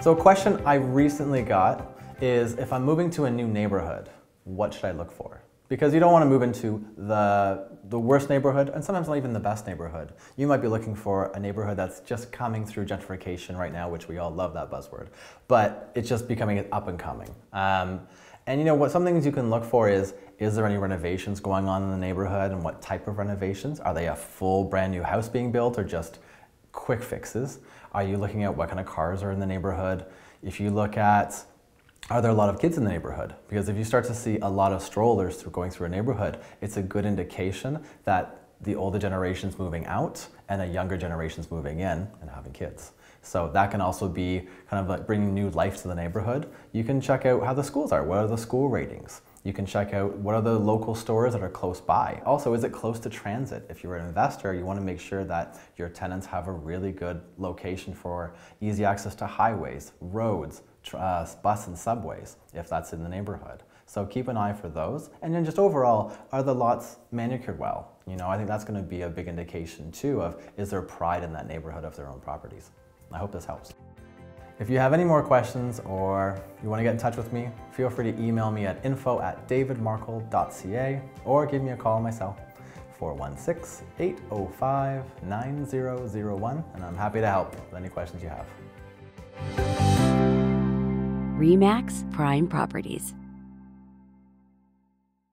So a question I recently got is if I'm moving to a new neighborhood, what should I look for? Because you don't want to move into the, the worst neighborhood and sometimes not even the best neighborhood. You might be looking for a neighborhood that's just coming through gentrification right now, which we all love that buzzword, but it's just becoming up and coming. Um, and you know what? Some things you can look for is is there any renovations going on in the neighborhood and what type of renovations? Are they a full brand new house being built or just quick fixes? Are you looking at what kind of cars are in the neighborhood? If you look at are there a lot of kids in the neighborhood? Because if you start to see a lot of strollers through going through a neighborhood, it's a good indication that the older generation's moving out and a younger generation's moving in and having kids. So that can also be kind of like bringing new life to the neighborhood. You can check out how the schools are. What are the school ratings? You can check out what are the local stores that are close by. Also, is it close to transit? If you're an investor, you want to make sure that your tenants have a really good location for easy access to highways, roads, uh, bus and subways, if that's in the neighborhood. So keep an eye for those. And then just overall, are the lots manicured well? You know, I think that's going to be a big indication too of is there pride in that neighborhood of their own properties. I hope this helps. If you have any more questions or you want to get in touch with me, feel free to email me at info at davidmarkle.ca or give me a call myself, 416-805-9001, and I'm happy to help with any questions you have. REMAX Prime Properties.